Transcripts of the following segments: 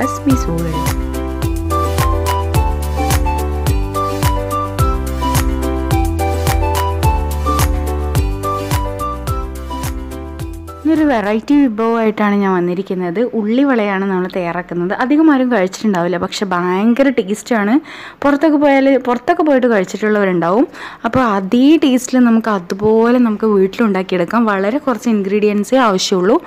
അസ്മീസ് world ഒരു variety വിഭവമായിട്ടാണ് ഞാൻ വന്നിരിക്കുന്നത്. ഉള്ളിവളയാണ് നമ്മൾ തയ്യാറാക്കുന്നത്. അധികം ആരും കഴിച്ചിട്ടുണ്ടാവില്ല. പക്ഷെ ഭയങ്കര ടേസ്റ്റാണ് പുറത്തൊക്കെ പോയാൽ പുറത്തൊക്കെ പോയിട്ട് കഴിച്ചിട്ടുള്ളവരുണ്ടാവും. അപ്പോൾ അതേ ടേസ്റ്റിൽ നമുക്ക് അതുപോലെ നമുക്ക് വീട്ടിലുണ്ടാക്കിയെടുക്കാം. വളരെ കുറച്ച് ഇൻഗ്രീഡിയൻസേ ആവശ്യമുള്ളൂ.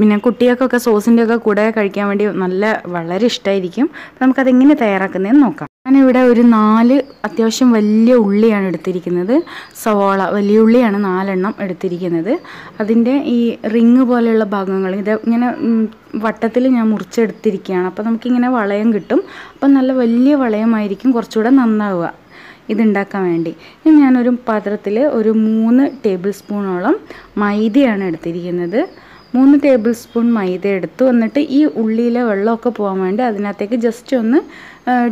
പിന്നെ കുട്ടികൾക്കൊക്കെ സോസിന്റെ ഒക്കെ കൂടെ കഴിക്കാൻ വേണ്ടി നല്ല വളരെ ഇഷ്ടമായിരിക്കും അപ്പോൾ നമുക്കതെങ്ങനെ തയ്യാറാക്കുന്നതെന്ന് നോക്കാം. ഞാനിവിടെ ഒരു നാല് അത്യാവശ്യം വലിയ ഉള്ളിയാണ് എടുത്തിരിക്കുന്നത്. സവാള വലിയ ഉള്ളിയാണ് നാലെണ്ണം എടുത്തിരിക്കുന്നത്. അതിന്റെ ഈ റിങ് പോലെയുള്ള ഭാഗങ്ങൾ ഇത് ഇങ്ങനെ വട്ടത്തിൽ ഞാൻ മുറിച്ചെടുത്തിരിക്കുകയാണ്. അപ്പോൾ നമുക്കിങ്ങനെ വളയം കിട്ടും. അപ്പം നല്ല വലിയ വളയമായിരിക്കും കുറച്ചുകൂടെ നന്നാവുക ഇതുണ്ടാക്കാൻ വേണ്ടി. ഇനി ഞാനൊരു പാത്രത്തിൽ ഒരു മൂന്ന് ടേബിൾ സ്പൂണോളം മൈദയാണ് എടുത്തിരിക്കുന്നത്. മൂന്ന് ടേബിൾ സ്പൂൺ മൈദ എടുത്തു. എന്നിട്ട് ഈ ഉള്ളിയിലെ വെള്ളമൊക്കെ പോകാൻ വേണ്ടി അതിനകത്തേക്ക് ജസ്റ്റ് ഒന്ന്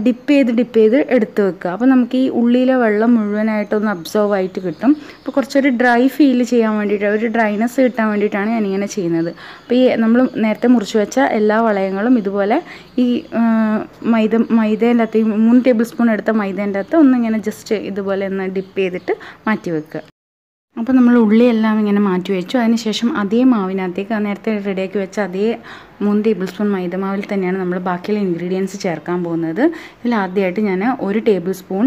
ഡിപ്പ് ചെയ്ത് ഡിപ്പ് ചെയ്ത് എടുത്ത് വെക്കുക. അപ്പോൾ നമുക്ക് ഈ ഉള്ളിയിലെ വെള്ളം മുഴുവനായിട്ടൊന്ന് അബ്സോർവ് ആയിട്ട് കിട്ടും. അപ്പോൾ കുറച്ചൊരു ഡ്രൈ ഫീൽ ചെയ്യാൻ വേണ്ടിയിട്ട് ഒരു ഡ്രൈനെസ് കിട്ടാൻ വേണ്ടിയിട്ടാണ് ഞാനിങ്ങനെ ചെയ്യുന്നത്. അപ്പോൾ ഈ നമ്മൾ നേരത്തെ മുറിച്ച് വെച്ച എല്ലാ വളയങ്ങളും ഇതുപോലെ ഈ മൈദ മൈദേന്റെ അകത്ത് ഈ മൂന്ന് ടേബിൾ സ്പൂൺ എടുത്ത മൈദേന്റെ അകത്ത് ഒന്നിങ്ങനെ ജസ്റ്റ് ഇതുപോലെ ഒന്ന് ഡിപ്പ് ചെയ്തിട്ട് മാറ്റി വെക്കുക. അപ്പോൾ നമ്മൾ ഉള്ളിയെല്ലാം ഇങ്ങനെ മാറ്റി വെച്ചു. അതിനുശേഷം അതേ മാവിനകത്തേക്ക് നേരത്തെ റെഡിയാക്കി വെച്ച അതേ മൂന്ന് ടേബിൾ സ്പൂൺ മൈദമാവിൽ തന്നെയാണ് നമ്മൾ ബാക്കിയുള്ള ഇൻഗ്രീഡിയൻസ് ചേർക്കാൻ പോകുന്നത്. ഇതിൽ ആദ്യമായിട്ട് ഞാൻ ഒരു ടേബിൾ സ്പൂൺ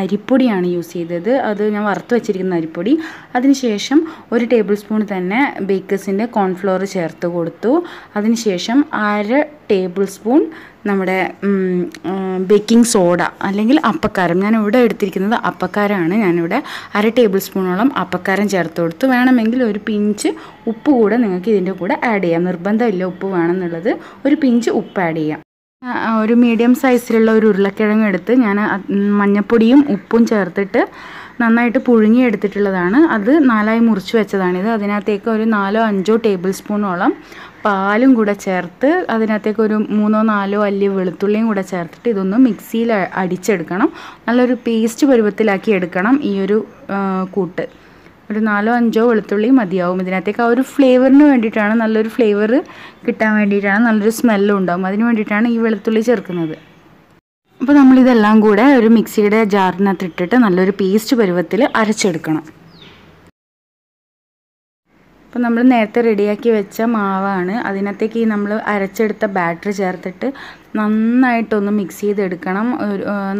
അരിപ്പൊടിയാണ് യൂസ് ചെയ്തത്. അത് ഞാൻ വറുത്ത് വെച്ചിരിക്കുന്ന അരിപ്പൊടി. അതിനുശേഷം ഒരു ടേബിൾ സ്പൂൺ തന്നെ ബേക്കേഴ്സിന്റെ കോൺഫ്ലോർ ചേർത്ത് കൊടുത്തു. അതിനുശേഷം അര ടേബിൾ സ്പൂൺ നമ്മുടെ ബേക്കിംഗ് സോഡ അല്ലെങ്കിൽ അപ്പക്കാരം. ഞാൻ ഇവിടെ എടുത്തിരിക്കുന്നത് അപ്പക്കാരമാണ് ഞാനിവിടെ അര ടേബിൾ സ്പൂണോളം അപ്പക്കാരം ചേർത്ത് കൊടുത്തു. വേണമെങ്കിൽ ഒരു പിഞ്ച് ഉപ്പ് കൂടെ നിങ്ങൾക്ക് ഇതിന്റെ കൂടെ ആഡ് ചെയ്യാം. നിർബന്ധമില്ല ഉപ്പ് വേണമെന്നുള്ളത് ഒരു പിഞ്ച് ഉപ്പ് ആഡ് ചെയ്യാം. ഒരു മീഡിയം സൈസിലുള്ള ഒരു ഉരുളക്കിഴങ്ങ് എടുത്ത് ഞാൻ മഞ്ഞപ്പൊടിയും ഉപ്പും ചേർത്തിട്ട് നന്നായിട്ട് പുഴുങ്ങി എടുത്തിട്ടുള്ളതാണ്. അത് നാലായി മുറിച്ച് വെച്ചതാണിത് അതിനകത്തേക്ക് ഒരു നാലോ അഞ്ചോ ടേബിൾ സ്പൂണോളം പാലും കൂടെ ചേർത്ത് അതിനകത്തേക്ക് ഒരു മൂന്നോ നാലോ അല്ലി വെളുത്തുള്ളിയും കൂടെ ചേർത്തിട്ട് ഇതൊന്ന് മിക്സിയിൽ അടിച്ചെടുക്കണം. നല്ലൊരു പേസ്റ്റ് പരുവത്തിലാക്കി എടുക്കണം ഈ ഒരു കൂട്ട്. ഒരു നാലോ അഞ്ചോ വെളുത്തുള്ളി മതിയാവും. ഇതിനകത്തേക്ക് ആ ഒരു ഫ്ലേവറിന് വേണ്ടിയിട്ടാണ് നല്ലൊരു ഫ്ലേവർ കിട്ടാൻ വേണ്ടിയിട്ടാണ് നല്ലൊരു സ്മെല്ലും ഉണ്ടാവും. അതിന് വേണ്ടിയിട്ടാണ് ഈ വെളുത്തുള്ളി ചേർക്കുന്നത്. അപ്പോൾ നമ്മളിതെല്ലാം കൂടെ ഒരു മിക്സിയുടെ ജാറിനകത്ത് ഇട്ടിട്ട് നല്ലൊരു പേസ്റ്റ് പരുവത്തിൽ അരച്ചെടുക്കണം. അപ്പോൾ നമ്മൾ നേരത്തെ റെഡിയാക്കി വെച്ച മാവാണ്. അതിനകത്തേക്ക് ഈ നമ്മൾ അരച്ചെടുത്ത ബാറ്റർ ചേർത്തിട്ട് നന്നായിട്ടൊന്ന് മിക്സ് ചെയ്തെടുക്കണം.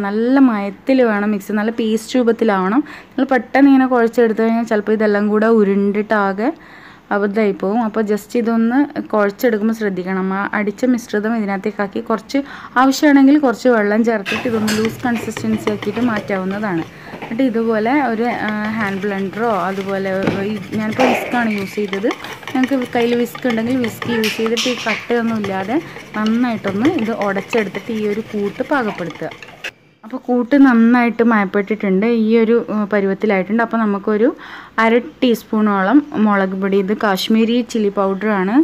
നല്ല മയത്തിൽ വേണം മിക്സ് നല്ല പേസ്റ്റ് രൂപത്തിലാവണം. നമ്മൾ പെട്ടെന്ന് ഇങ്ങനെ കുഴച്ചെടുത്ത് കഴിഞ്ഞാൽ ചിലപ്പോൾ ഇതെല്ലാം കൂടെ ഉരുണ്ടിട്ടാകെ അബദ്ധമായി പോകും അപ്പോൾ ജസ്റ്റ് ഇതൊന്ന് കുഴച്ചെടുക്കുമ്പോൾ ശ്രദ്ധിക്കണം. ആ അടിച്ച മിശ്രിതം ഇതിനകത്തേക്കാക്കി കുറച്ച് ആവശ്യമാണെങ്കിൽ കുറച്ച് വെള്ളം ചേർത്തിട്ട് ഇതൊന്ന് ലൂസ് കൺസിസ്റ്റൻസി ആക്കിയിട്ട് മാറ്റാവുന്നതാണ്. എന്നിട്ട് ഇതുപോലെ ഒരു ഹാൻഡ് ബ്ലെൻഡറോ അതുപോലെ ഞാനിപ്പോൾ വിസ്ക്കാണ് യൂസ് ചെയ്തത്. ഞങ്ങൾക്ക് കയ്യിൽ വിസ്ക് ഉണ്ടെങ്കിൽ വിസ്ക് യൂസ് ചെയ്തിട്ട് ഈ കട്ടയൊന്നും ഇല്ലാതെ നന്നായിട്ടൊന്ന് ഇത് ഉടച്ചെടുത്തിട്ട് ഈ ഒരു കൂട്ട് പാകപ്പെടുത്തുക. അപ്പോൾ കൂട്ട് നന്നായിട്ട് മയപ്പെട്ടിട്ടുണ്ട്. ഈ ഒരു പരുവത്തിലായിട്ടുണ്ട്. അപ്പോൾ നമുക്കൊരു അര ടീസ്പൂണോളം മുളക് പൊടി. ഇത് കാശ്മീരി ചില്ലി പൗഡറാണ്.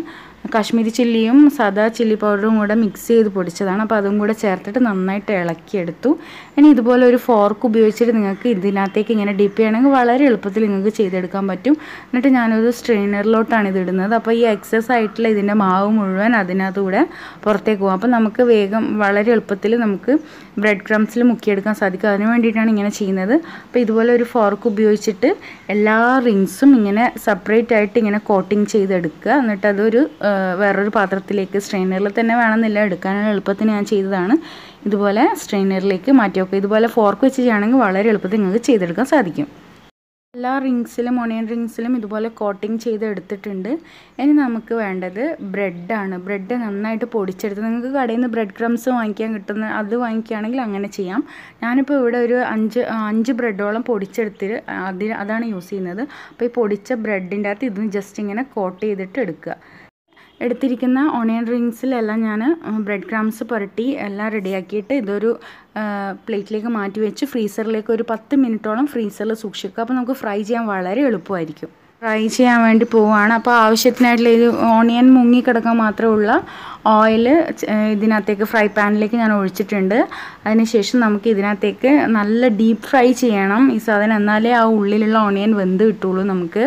കാശ്മീരി ചില്ലിയും സാദാ ചില്ലി പൗഡറും കൂടെ മിക്സ് ചെയ്ത് പൊടിച്ചതാണ്. അപ്പോൾ അതും കൂടെ ചേർത്തിട്ട് നന്നായിട്ട് ഇളക്കിയെടുത്തു. ഇനി ഇതുപോലെ ഒരു ഫോർക്ക് ഉപയോഗിച്ചിട്ട് നിങ്ങൾക്ക് ഇതിനകത്തേക്ക് ഇങ്ങനെ ഡിപ്പ് ചെയ്യണമെങ്കിൽ വളരെ എളുപ്പത്തിൽ നിങ്ങൾക്ക് ചെയ്തെടുക്കാൻ പറ്റും. എന്നിട്ട് ഞാനൊരു സ്ട്രെയിനറിലോട്ടാണ് ഇത് ഇടുന്നത്. അപ്പോൾ ഈ എക്സസ് ആയിട്ടുള്ള ഇതിന്റെ മാവ് മുഴുവൻ അതിനകത്തൂടെ പുറത്തേക്ക് പോകും അപ്പോൾ നമുക്ക് വേഗം വളരെ എളുപ്പത്തിൽ നമുക്ക് ബ്രെഡ് ക്രംസിൽ മുക്കിയെടുക്കാൻ സാധിക്കും. അതിന് വേണ്ടിയിട്ടാണ് ഇങ്ങനെ ചെയ്യുന്നത്. അപ്പോൾ ഇതുപോലെ ഒരു ഫോർക്ക് ഉപയോഗിച്ചിട്ട് എല്ലാ റിങ്സും ഇങ്ങനെ സെപ്പറേറ്റ് ആയിട്ട് ഇങ്ങനെ കോട്ടിങ് ചെയ്തെടുക്കുക. എന്നിട്ട് അതൊരു വേറൊരു പാത്രത്തിലേക്ക് സ്ട്രെയിനറിൽ തന്നെ വേണമെന്നില്ല. എടുക്കാനുള്ള എളുപ്പത്തിന് ഞാൻ ചെയ്തതാണ്. ഇതുപോലെ സ്ട്രെയിനറിലേക്ക് മാറ്റി വെക്കുക ഇതുപോലെ ഫോർക്ക് വെച്ച് ചെയ്യുകയാണെങ്കിൽ വളരെ എളുപ്പത്തിൽ നിങ്ങൾക്ക് ചെയ്തെടുക്കാൻ സാധിക്കും. എല്ലാ റിങ്സിലും ഒണിയൻ റിങ്സിലും ഇതുപോലെ കോട്ടിങ് ചെയ്ത് എടുത്തിട്ടുണ്ട് ഇനി നമുക്ക് വേണ്ടത് ബ്രെഡാണ് ബ്രെഡ് നന്നായിട്ട് പൊടിച്ചെടുത്ത് നിങ്ങൾക്ക് കടയിൽ നിന്ന് ബ്രെഡ് ക്രംസ് വാങ്ങിക്കാൻ കിട്ടുന്ന അത് വാങ്ങിക്കുകയാണെങ്കിൽ അങ്ങനെ ചെയ്യാം. ഞാനിപ്പോൾ ഇവിടെ ഒരു അഞ്ച് അഞ്ച് ബ്രെഡോളം പൊടിച്ചെടുത്ത് അതിൽ അതാണ് യൂസ് ചെയ്യുന്നത്. അപ്പോൾ ഈ പൊടിച്ച ബ്രെഡിന്റെ അകത്ത് ഇതിന് ജസ്റ്റ് ഇങ്ങനെ കോട്ട് ചെയ്തിട്ട് എടുക്കുക. എടുത്തിരിക്കുന്ന ഓണിയൻ റിങ്സിലെല്ലാം ഞാൻ ബ്രെഡ് ക്രാംസ് പുരട്ടി എല്ലാം റെഡിയാക്കിയിട്ട് ഇതൊരു പ്ലേറ്റിലേക്ക് മാറ്റി വെച്ച് ഫ്രീസറിലേക്ക് ഒരു പത്ത് മിനിറ്റോളം ഫ്രീസറിൽ സൂക്ഷിക്കുക. അപ്പോൾ നമുക്ക് ഫ്രൈ ചെയ്യാൻ വളരെ എളുപ്പമായിരിക്കും. ഫ്രൈ ചെയ്യാൻ വേണ്ടി പോവുകയാണ് അപ്പോൾ ആവശ്യത്തിനായിട്ടുള്ള ഇത് ഓണിയൻ മുങ്ങി കിടക്കാൻ മാത്രമുള്ള ഓയിൽ ഇതിനകത്തേക്ക് ഫ്രൈ പാനിലേക്ക് ഞാൻ ഒഴിച്ചിട്ടുണ്ട്. അതിനുശേഷം നമുക്ക് ഇതിനകത്തേക്ക് നല്ല ഡീപ്പ് ഫ്രൈ ചെയ്യണം ഈ സാധനം. എന്നാലേ ആ ഉള്ളിലുള്ള ഓണിയൻ വെന്ത് കിട്ടുള്ളൂ നമുക്ക്.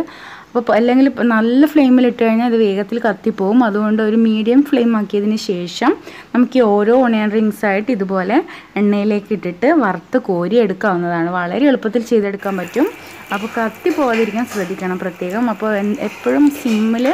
അപ്പോൾ അല്ലെങ്കിൽ നല്ല ഫ്ലെയിമിൽ ഇട്ട് കഴിഞ്ഞാൽ അത് വേഗത്തിൽ കത്തിപ്പോവും. അതുകൊണ്ട് ഒരു മീഡിയം ഫ്ലെയിം ആക്കിയതിന് ശേഷം നമുക്ക് ഈ ഓരോ ഓണിയൻ റിങ്സ് ആയിട്ട് ഇതുപോലെ എണ്ണയിലേക്ക് ഇട്ടിട്ട് വറുത്ത് കോരി എടുക്കാവുന്നതാണ്. വളരെ എളുപ്പത്തിൽ ചെയ്തെടുക്കാൻ പറ്റും. അപ്പോൾ കത്തി പോകാതിരിക്കാൻ ശ്രദ്ധിക്കണം പ്രത്യേകം. അപ്പോൾ എപ്പോഴും സിമ്മിൽ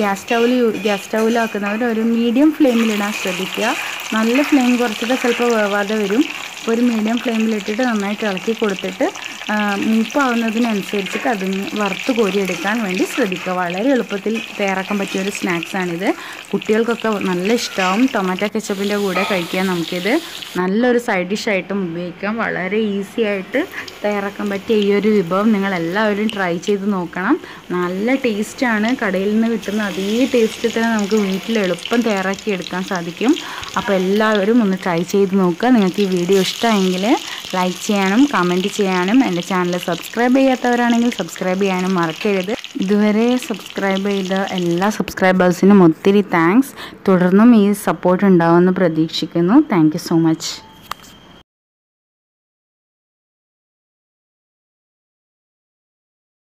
ഗ്യാസ് സ്റ്റൗവിൽ ഗ്യാസ് സ്റ്റൗവിലാക്കുന്നവർ ഒരു മീഡിയം ഫ്ലെയിമിലിടാൻ ശ്രദ്ധിക്കുക. നല്ല ഫ്ലെയിം കുറച്ചിട്ട് ചിലപ്പോൾ വേവാതെ വരും. അപ്പോൾ ഒരു മീഡിയം ഫ്ലെയിമിലിട്ടിട്ട് നന്നായിട്ട് ഇളക്കി കൊടുത്തിട്ട് ആ, മൂപ്പാവുന്നതിനനുസരിച്ചിട്ട് അതിന് വറുത്ത് കോരിയെടുക്കാൻ വേണ്ടി ശ്രദ്ധിക്കുക. വളരെ എളുപ്പത്തിൽ തയ്യാറാക്കാൻ പറ്റിയ ഒരു സ്നാക്സാണിത് കുട്ടികൾക്കൊക്കെ നല്ല ഇഷ്ടമാവും ടൊമാറ്റോ കെച്ചപ്പിന്റെ കൂടെ കഴിക്കാൻ നമുക്കിത് നല്ലൊരു സൈഡ് ഡിഷായിട്ടും ഉപയോഗിക്കാം. വളരെ ഈസി ആയിട്ട് തയ്യാറാക്കാൻ പറ്റിയ ഈ ഒരു വിഭവം നിങ്ങൾ എല്ലാവരും ട്രൈ ചെയ്ത് നോക്കണം. നല്ല ടേസ്റ്റാണ് കടയിൽ നിന്ന് കിട്ടുന്ന അതേ ടേസ്റ്റിൽ തന്നെ നമുക്ക് വീട്ടിൽ എളുപ്പം തയ്യാറാക്കി എടുക്കാൻ സാധിക്കും. അപ്പോൾ എല്ലാവരും ഒന്ന് ട്രൈ ചെയ്ത് നോക്കുക. നിങ്ങൾക്ക് ഈ വീഡിയോ ഇഷ്ടമെങ്കിൽ ലൈക്ക് ചെയ്യാനും കമന്റ് ചെയ്യാനും എന്റെ ചാനൽ സബ്സ്ക്രൈബ് ചെയ്യാത്തവരാണെങ്കിൽ സബ്സ്ക്രൈബ് ചെയ്യാനും മറക്കരുത്. ഇതുവരെ സബ്സ്ക്രൈബ് ചെയ്ത എല്ലാ സബ്സ്ക്രൈബേഴ്സിനും ഒത്തിരി താങ്ക്സ് തുടർന്നും ഈ സപ്പോർട്ട് ഉണ്ടാവുമെന്ന് പ്രതീക്ഷിക്കുന്നു. Thank so much